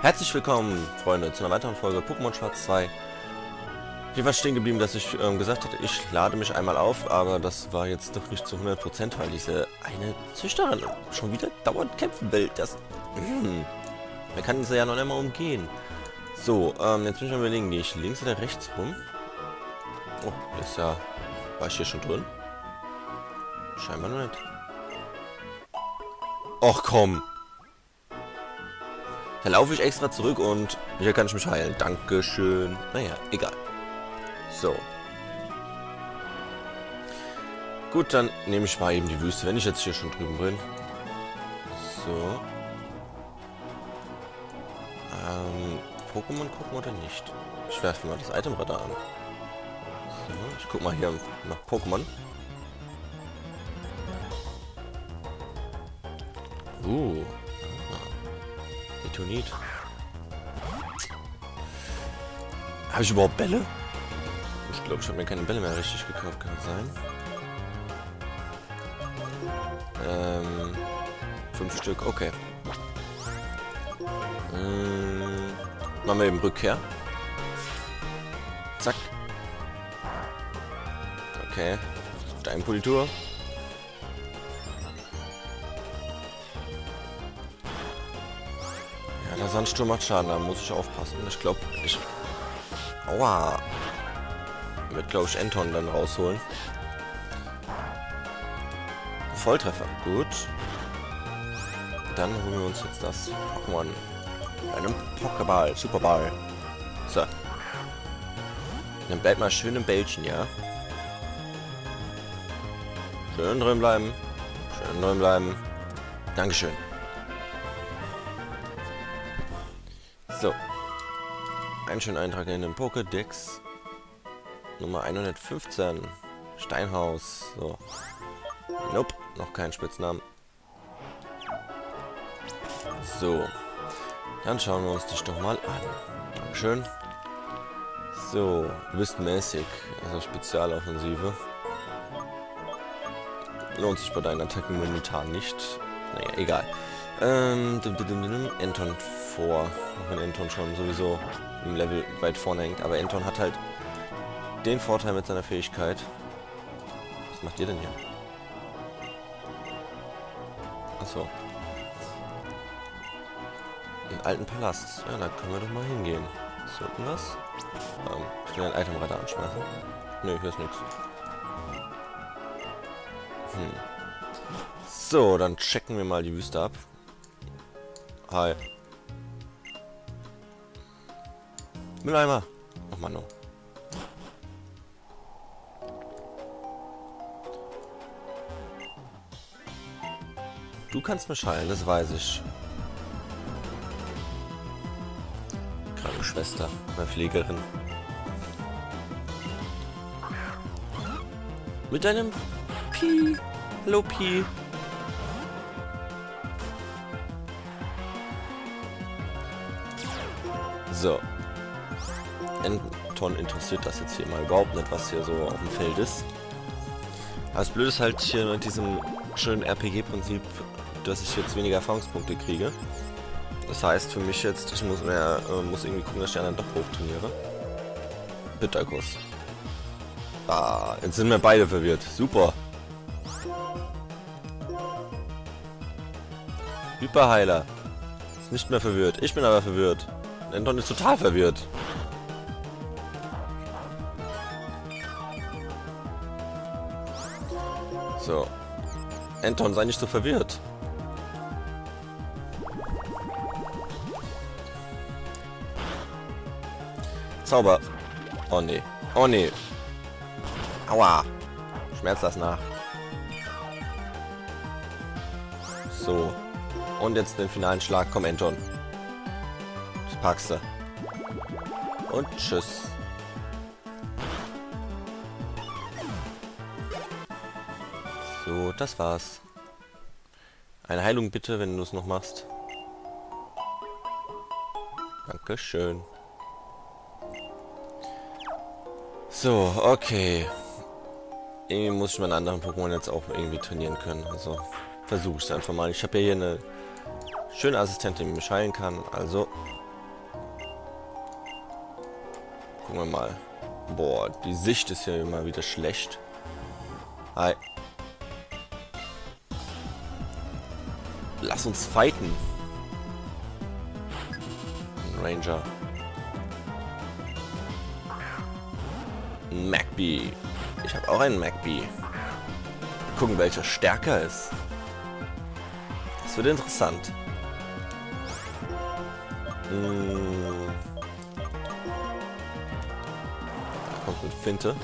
Herzlich willkommen, Freunde, zu einer weiteren Folge Pokémon Schwarz 2. Hier war stehen geblieben, dass ich ähm, gesagt hatte, ich lade mich einmal auf, aber das war jetzt doch nicht zu 100%, weil diese eine Züchterin schon wieder dauernd kämpfen will. Das, mm, man kann sie ja noch einmal umgehen. So, ähm, jetzt muss ich mal überlegen, gehe ich links oder rechts rum? Oh, ist ja... War ich hier schon drin? Scheinbar noch nicht. Och komm! Da laufe ich extra zurück und hier kann ich mich heilen. Dankeschön. Naja, egal. So. Gut, dann nehme ich mal eben die Wüste, wenn ich jetzt hier schon drüben bin. So. Ähm, Pokémon gucken oder nicht? Ich werfe mal das Itemradar an. So, ich guck mal hier nach Pokémon. Uh. Metonit. Habe ich überhaupt Bälle? Ich glaube, ich habe mir keine Bälle mehr richtig gekauft, kann sein. Ähm, fünf Stück, okay. Ähm, machen wir eben Rückkehr. Zack. Okay. Steinpolitur. Sandsturm macht Schaden, da muss ich aufpassen. Ich glaube, ich... Aua. Wird, glaube ich, Anton dann rausholen. Volltreffer. Gut. Dann holen wir uns jetzt das Pokémon. Einen Pokéball. Superball. So. Dann bleibt mal schön im Bällchen, ja? Schön drin bleiben. Schön drin bleiben. Dankeschön. So. Einen schönen Eintrag in den Pokédex. Nummer 115. Steinhaus. So. Nope, noch kein Spitznamen. So. Dann schauen wir uns dich doch mal an. Dankeschön. So, du bist mäßig. Also Spezialoffensive. Lohnt sich bei deinen Attacken momentan nicht. Naja, egal. Ähm, Anton vor. Auch wenn Anton schon sowieso im Level weit vorne hängt. Aber Anton hat halt den Vorteil mit seiner Fähigkeit. Was macht ihr denn hier? Achso. Einen alten Palast. Ja, da können wir doch mal hingehen. Ist hier unten was? Ähm, ich will ein Itemradar anschmeißen. Nö, hier ist nichts. Hm. So, dann checken wir mal die Wüste ab. Hi. Mülleimer. Ach man, no. Du kannst mich heilen, das weiß ich. Krankenschwester, meine Pflegerin. Mit deinem Pi. Hallo Pi. So. Anton interessiert das jetzt hier mal überhaupt nicht, was hier so auf dem Feld ist. Das Blöde ist halt hier mit diesem schönen RPG-Prinzip, dass ich jetzt weniger Erfahrungspunkte kriege. Das heißt für mich jetzt, ich muss mehr, äh, muss irgendwie gucken, dass ich dann doch hochtrainiere. Bitterguss. Ah, jetzt sind wir beide verwirrt. Super. Hyperheiler. Ist nicht mehr verwirrt. Ich bin aber verwirrt. Anton ist total verwirrt. So. Anton, sei nicht so verwirrt. Zauber. Oh nee. Oh nee. Aua. Schmerz das nach. So. Und jetzt den finalen Schlag. Komm, Anton. Packst du. Und tschüss. So, das war's. Eine Heilung bitte, wenn du es noch machst. Dankeschön. So, okay. Irgendwie muss ich meinen anderen Pokémon jetzt auch irgendwie trainieren können. Also versuche ich es einfach mal. Ich habe ja hier eine schöne Assistentin, die mich heilen kann. Also Gucken wir mal. Boah, die Sicht ist ja immer wieder schlecht. Hi. Lass uns fighten. Ranger. Macbee. Ich habe auch einen Macbee. Gucken, welcher stärker ist. Das wird interessant. Hm. Eine Finte.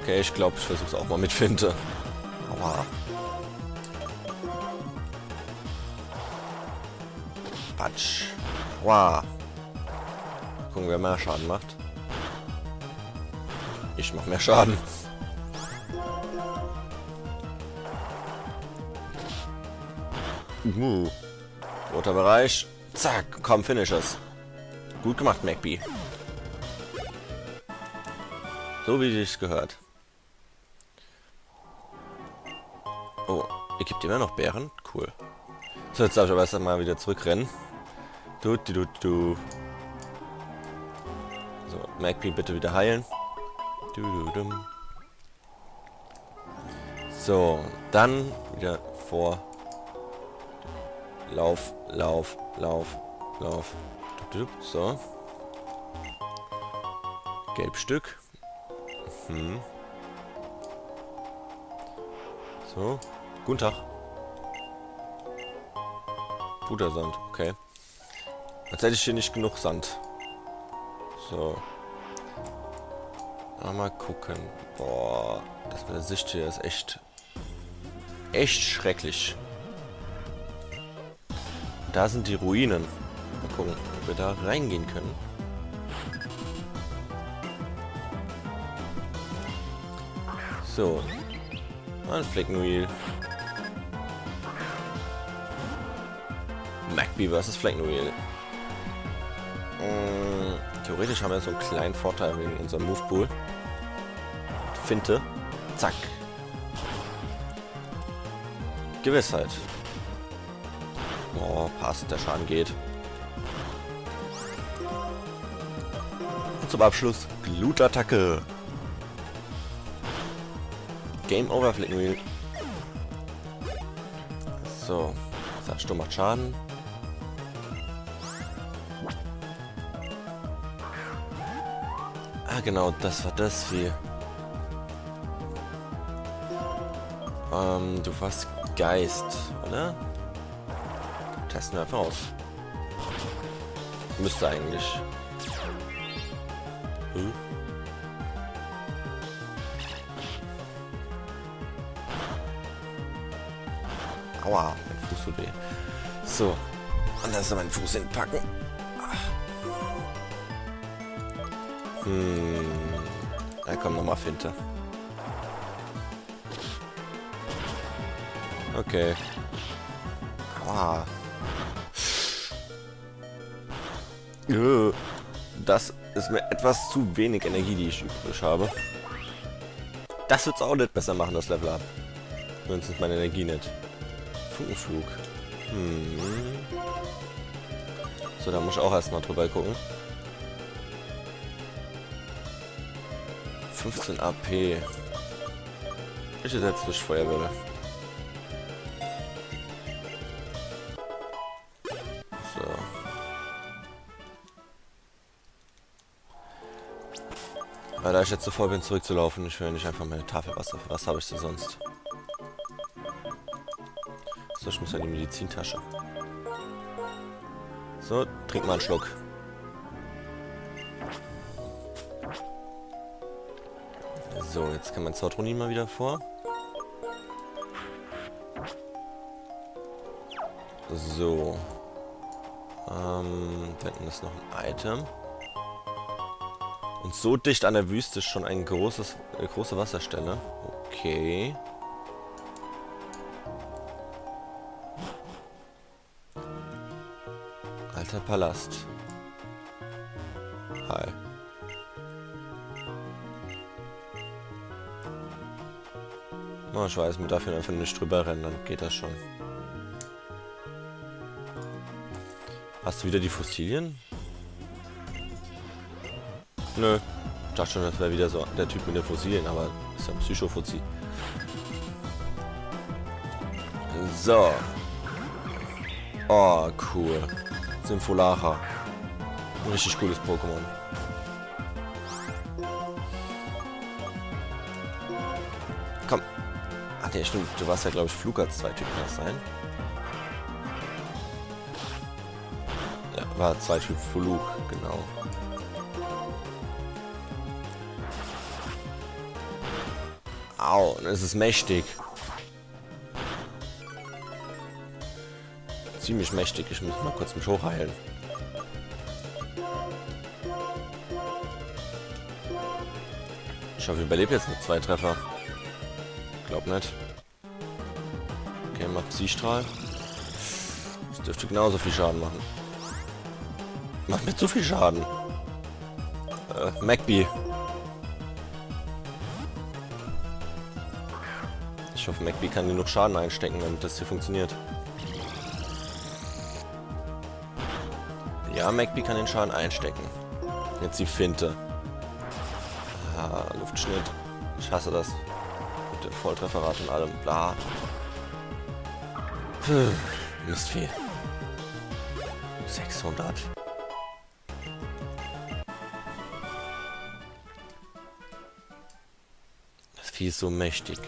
Okay, ich glaube, ich versuche es auch mal mit Finte. Aua. Patsch. Aua. Gucken, wer mehr Schaden macht. Ich mach mehr Schaden. Uh. Roter Bereich. Zack, komm, finish es. Gut gemacht, Macbee. So wie es gehört. Oh, ihr gibt immer noch Bären? Cool. So, jetzt darf ich aber erst mal wieder zurückrennen. Du, du, du, du. So, Magpie bitte wieder heilen. Du, du, du. So, dann wieder vor. Lauf, lauf, lauf, lauf. So. Gelbstück. Hm. So. Guten Tag. Pudersand, okay. Jetzt hätte ich hier nicht genug Sand. So. Mal gucken. Boah, das mit der Sicht hier ist echt... Echt schrecklich. Da sind die Ruinen. Mal gucken, ob wir da reingehen können. So. Ein Fleckenwheel. Magby vs. Fleckenwheel. Mm, theoretisch haben wir so einen kleinen Vorteil wegen unserem Move Pool. Finte. Zack. Gewissheit. Oh, passt. Der Schaden geht. Und zum Abschluss Glutattacke. Game Over Flickenwheel. So. Sturm macht Schaden. Ah, genau, das war das wie. Ähm, du warst Geist, oder? Testen wir einfach aus. Müsste eigentlich. Hm? Aua, mein Fuß tut weh. So. Und da ist mein Fuß hinpacken. Hm. Da kommt nochmal Finte. Okay. Aua. Das ist mir etwas zu wenig Energie, die ich übrig habe. Das wird es auch nicht besser machen, das Level Up. Wenigstens meine Energie nicht. Funkenflug. Hm. So, da muss ich auch erstmal drüber gucken. 15 AP. Ich ersetze durch Feuerwürfel. Weil da ich jetzt so voll bin, zurückzulaufen, ich will nicht einfach meine Tafelwasser. Was habe ich denn sonst? So, ich muss in die Medizintasche. So, trink mal einen Schluck. So, jetzt kann man Zautronin mal wieder vor. So. Ähm, da hinten ist noch ein Item. Und so dicht an der Wüste ist schon ein großes, eine große Wasserstelle. Okay. Alter Palast. Hi. Oh, ich weiß, man darf hier einfach nicht drüber rennen, dann geht das schon. Hast du wieder die Fossilien? Nö. Ich dachte schon, das wäre wieder so der Typ mit den Fossilien, aber ist ja ein Psychofuzzi. So. Oh, cool. Ein richtig cooles Pokémon. Komm. Ach nee, stimmt. Du warst ja, glaube ich, Flug als zwei Typen das sein. Ja, war zwei Typen Flug, genau. Au, es ist mächtig. Ziemlich mächtig. Ich muss mal kurz mich hochheilen. Ich hoffe, ich überlebe jetzt noch zwei Treffer. Glaub nicht. Okay, mal Psystrahl. Das dürfte genauso viel Schaden machen. Macht mir zu viel Schaden. Äh, Macbee. Ich hoffe, Macbee kann genug Schaden einstecken, damit das hier funktioniert. Ja, Macbee kann den Schaden einstecken. Jetzt die Finte. Ah, Luftschnitt. Ich hasse das. Mit dem Volltrefferrat und allem. Bla. Puh, Mistvieh. 600. Das Vieh ist so mächtig.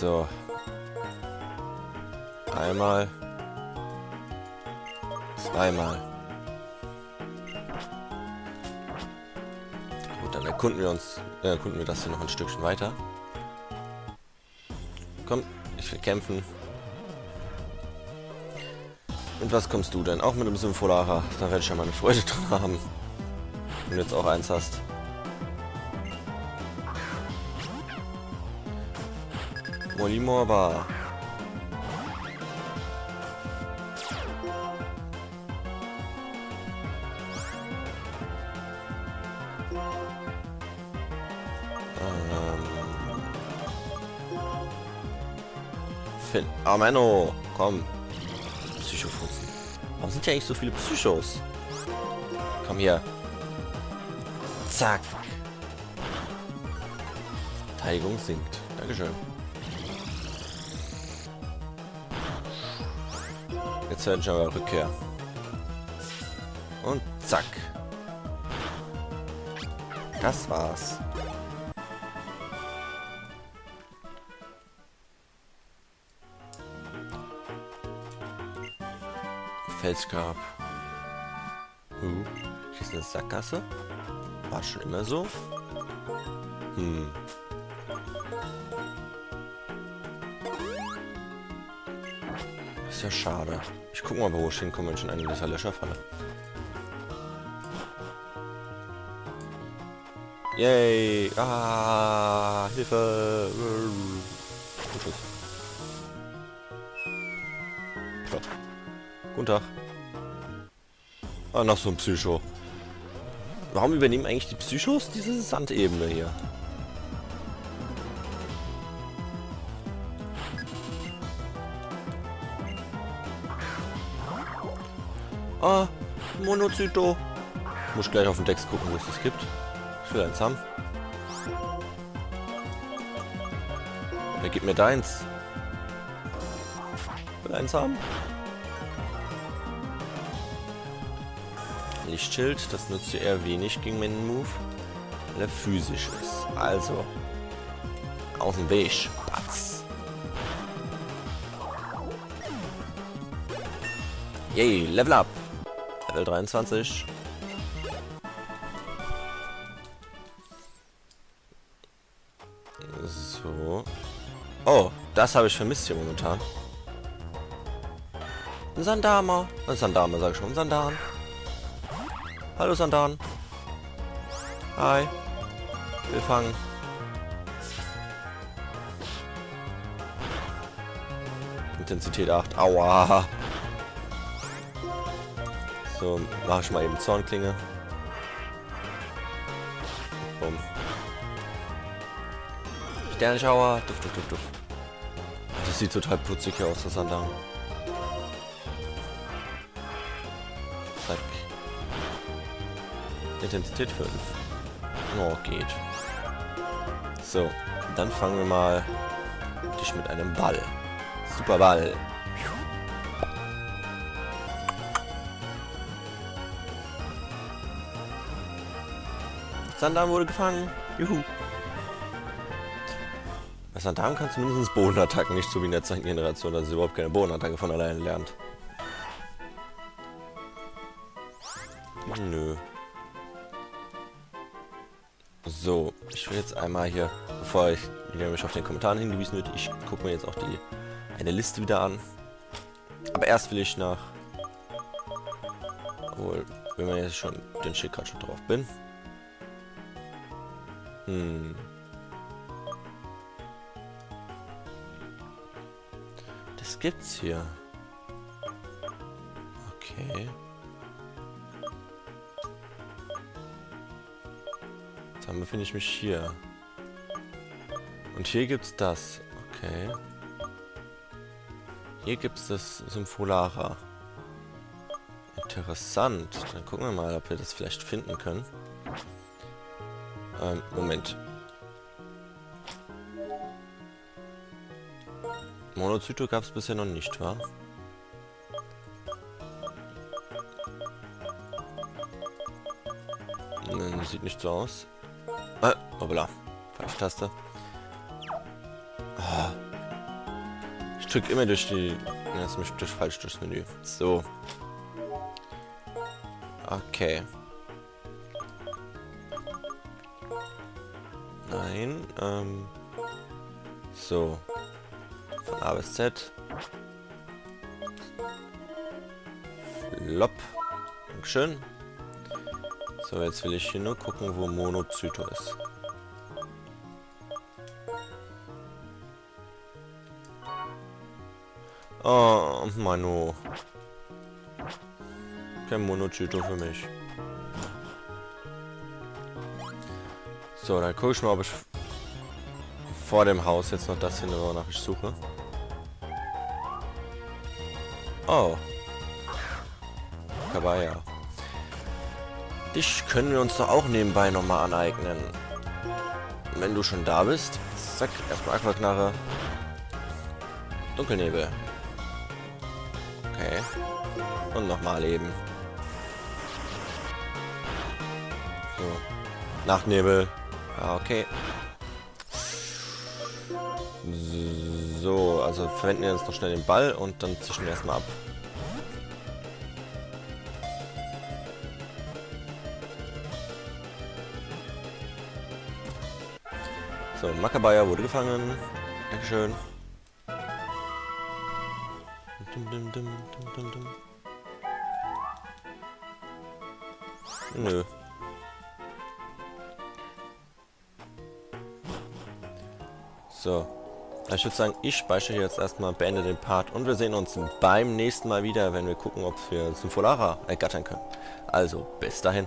So. Einmal. Zweimal. Gut, dann erkunden wir uns, äh, erkunden wir das hier noch ein Stückchen weiter. Komm, ich will kämpfen. Und was kommst du denn? Auch mit dem Sympholara. Da werde ich ja meine Freude dran haben. Wenn du jetzt auch eins hast. Molimorba. Finn. Ah, Menno. Komm. Psychofuchsen. Warum sind hier eigentlich so viele Psychos? Komm hier. Zack. Verteidigung sinkt. Dankeschön. Aber Rückkehr. Und zack. Das war's. Felsgrab. Hm. Ist eine Sackgasse. War schon immer so. Hm. Ist ja schade. Ich guck mal, wo ich hinkomme, wenn ich in einen dieser Löcher falle. Yay! Ah! Hilfe! Tschüss. So. Guten Tag. Ah, noch so ein Psycho. Warum übernehmen eigentlich die Psychos diese Sandebene hier? Ah, Monozyto. Muss ich gleich auf den Text gucken, wo es das gibt. Ich will eins haben. Wer gibt mir deins? Ich will eins haben. Lichtschild, das nutzt ihr eher wenig gegen meinen Move, weil er physisch ist. Also, aus dem Weg. Batz. Yay, Level Up. Level 23. So. Oh, das habe ich vermisst hier momentan. Ein Sandama. Ein Sandame, sag ich schon. Ein Sandan. Hallo Sandan. Hi. Wir fangen. Intensität 8. Aua. So, mach ich mal eben Zornklinge. Bumm. Sternenschauer. Duft, duft, duft, duft. Das sieht total putzig hier aus, das Anlagen. Zack. Intensität 5. Oh, geht. So, dann fangen wir mal dich mit einem Ball. Super Ball. Sandam wurde gefangen. Juhu. Bei Sandam kannst du mindestens Bodenattacken, nicht so wie in der zweiten Generation, dass es überhaupt keine Bodenattacke von alleine lernt. Nö. So, ich will jetzt einmal hier, bevor ich mich auf den Kommentaren hingewiesen wird, ich gucke mir jetzt auch die eine Liste wieder an. Aber erst will ich nach... Obwohl, wenn man jetzt schon den Schick gerade schon drauf bin. Hm. Das gibt's hier. Okay. Dann befinde ich mich hier. Und hier gibt's das. Okay. Hier gibt's das Sympholara. Interessant. Dann gucken wir mal, ob wir das vielleicht finden können. Ähm, Moment. Monozyto gab es bisher noch nicht, wa? Hm, sieht nicht so aus. Äh, hoppla. Falsche Taste. Oh. Ich drücke immer durch die... Ja, ist mich durch falsch durchs Menü. So. Okay. Nein, ähm... So. Von A bis Z. Flop. Dankeschön. So, jetzt will ich hier nur gucken, wo Monozyto ist. Oh, Manu. Kein Monozyto für mich. So, dann gucke ich mal, ob ich vor dem Haus jetzt noch das finde, wonach ich suche. Oh. Kabaya. Dich können wir uns doch auch nebenbei nochmal aneignen. Wenn du schon da bist, zack, erstmal Aquaknarre. Dunkelnebel. Okay. Und nochmal eben. So. Nachtnebel. Ah, okay. So, also verwenden wir jetzt noch schnell den Ball und dann zischen wir erstmal ab. So, Makabaya wurde gefangen. Dankeschön. Dum, dum, dum, Nö. So. Ich würde sagen, ich speichere jetzt erstmal, beende den Part und wir sehen uns beim nächsten Mal wieder, wenn wir gucken, ob wir zum Folara ergattern können. Also, bis dahin.